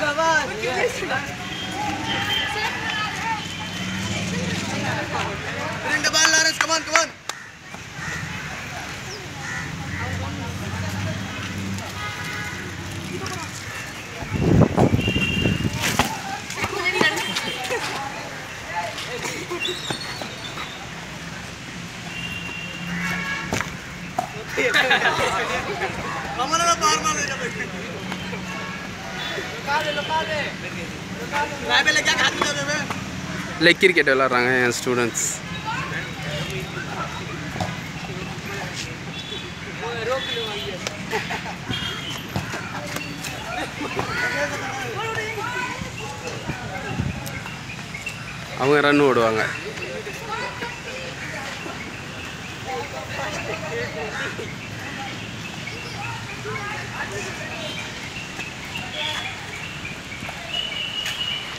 Bring the ball, Lawrence. Come on, come on. हमारा बार मार देगा भाई லெக் கிரிக்கெட் விளாட்றாங்க என் ஸ்டூடெண்ட்ஸ் அவங்க ரன் ஓடுவாங்க.